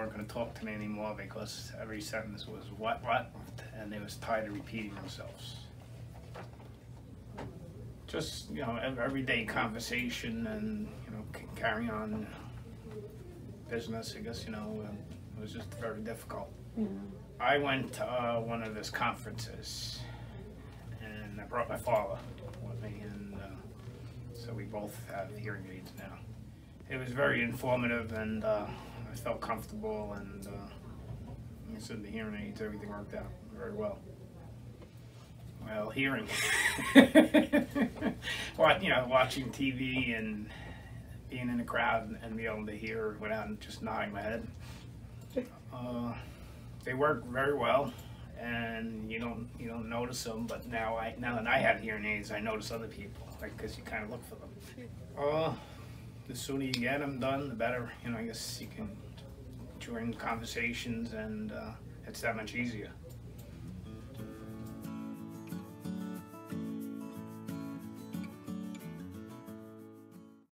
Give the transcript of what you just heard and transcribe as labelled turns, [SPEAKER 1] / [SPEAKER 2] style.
[SPEAKER 1] weren't going to talk to me anymore because every sentence was what, what, and they was tired of repeating themselves. Just, you know, everyday conversation and, you know, carrying on business, I guess, you know, um, it was just very difficult. I went to uh, one of his conferences, and I brought my father with me, and uh, so we both have hearing aids now. It was very informative, and uh, I felt comfortable, and uh, like I said, the hearing aids, everything worked out very well. Well, hearing, what you know, watching TV and being in the crowd and, being able to hear without just nodding my head. Uh, they work very well, and you don't you don't notice them. But now I now that I have hearing aids, I notice other people, like because you kind of look for them. Uh, the sooner you get them done, the better. You know, I guess you can join conversations, and uh, it's that much easier.